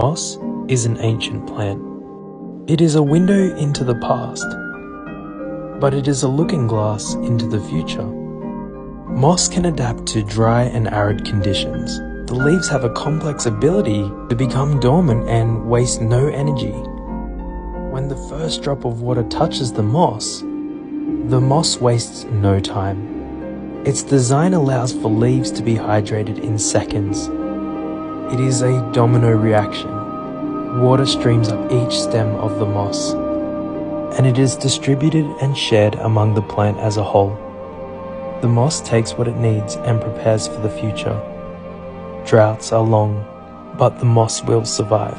moss is an ancient plant. It is a window into the past, but it is a looking glass into the future. Moss can adapt to dry and arid conditions. The leaves have a complex ability to become dormant and waste no energy. When the first drop of water touches the moss, the moss wastes no time. Its design allows for leaves to be hydrated in seconds. It is a domino reaction. Water streams up each stem of the moss, and it is distributed and shared among the plant as a whole. The moss takes what it needs and prepares for the future. Droughts are long, but the moss will survive.